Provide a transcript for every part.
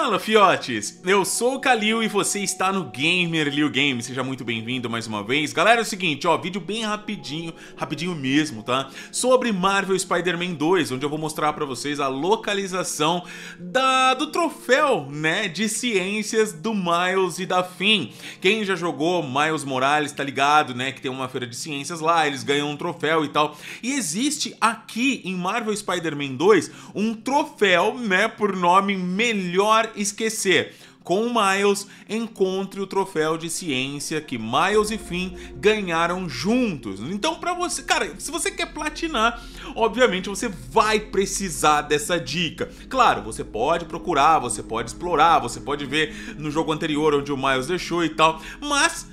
Fala, fiotes! Eu sou o Kalil e você está no Gamer Liu Game. Seja muito bem-vindo mais uma vez. Galera, é o seguinte, ó, vídeo bem rapidinho, rapidinho mesmo, tá? Sobre Marvel Spider-Man 2, onde eu vou mostrar pra vocês a localização da, do troféu, né, de ciências do Miles e da Finn. Quem já jogou Miles Morales tá ligado, né, que tem uma feira de ciências lá, eles ganham um troféu e tal. E existe aqui em Marvel Spider-Man 2 um troféu, né, por nome Melhor Esquecer. Com o Miles, encontre o troféu de ciência que Miles e Finn ganharam juntos. Então, para você, cara, se você quer platinar, obviamente você vai precisar dessa dica. Claro, você pode procurar, você pode explorar, você pode ver no jogo anterior onde o Miles deixou e tal, mas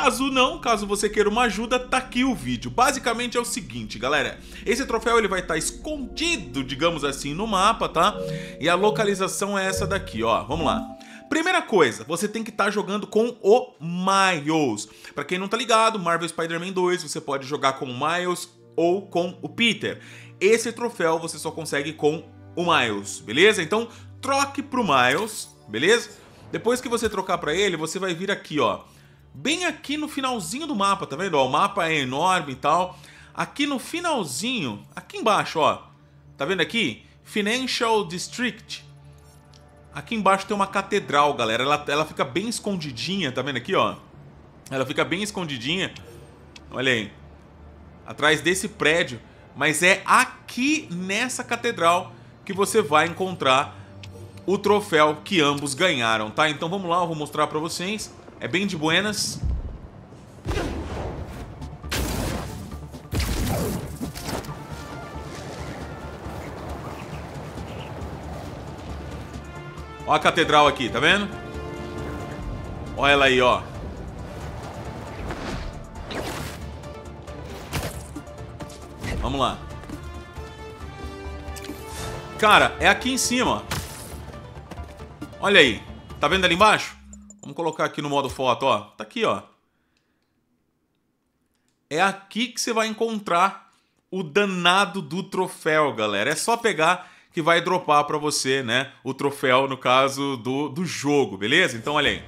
Caso não, caso você queira uma ajuda, tá aqui o vídeo. Basicamente é o seguinte, galera. Esse troféu ele vai estar tá escondido, digamos assim, no mapa, tá? E a localização é essa daqui, ó. Vamos lá. Primeira coisa, você tem que estar tá jogando com o Miles. Para quem não tá ligado, Marvel Spider-Man 2, você pode jogar com o Miles ou com o Peter. Esse troféu você só consegue com o Miles, beleza? Então, troque pro Miles, beleza? Depois que você trocar para ele, você vai vir aqui, ó bem aqui no finalzinho do mapa, tá vendo? Ó, o mapa é enorme e tal. Aqui no finalzinho, aqui embaixo, ó. Tá vendo aqui? Financial District. Aqui embaixo tem uma catedral, galera. Ela, ela fica bem escondidinha, tá vendo aqui, ó? Ela fica bem escondidinha. Olha aí. Atrás desse prédio. Mas é aqui nessa catedral que você vai encontrar o troféu que ambos ganharam, tá? Então vamos lá, eu vou mostrar pra vocês. É bem de buenas. Ó a catedral aqui, tá vendo? Olha ela aí, ó. Vamos lá. Cara, é aqui em cima. Olha aí. Tá vendo ali embaixo? Vamos colocar aqui no modo foto, ó. Tá aqui, ó. É aqui que você vai encontrar o danado do troféu, galera. É só pegar que vai dropar para você, né? O troféu, no caso do, do jogo, beleza? Então, olha aí.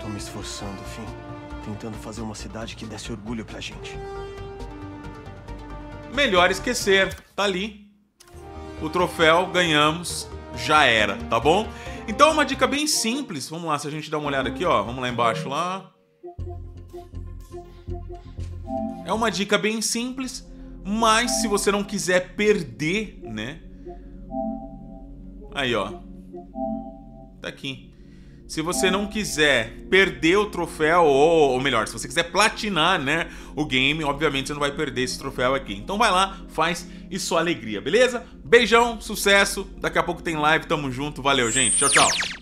Tô me esforçando, Fim. Tentando fazer uma cidade que desse orgulho pra gente. Melhor esquecer. Tá ali. O troféu, ganhamos já era, tá bom? Então é uma dica bem simples. Vamos lá, se a gente dá uma olhada aqui, ó. Vamos lá embaixo, lá. É uma dica bem simples, mas se você não quiser perder, né? Aí, ó. Tá aqui. Se você não quiser perder o troféu, ou, ou, melhor, se você quiser platinar, né, o game, obviamente você não vai perder esse troféu aqui. Então vai lá, faz e sua alegria, beleza? Beijão, sucesso. Daqui a pouco tem live, tamo junto. Valeu, gente. Tchau, tchau.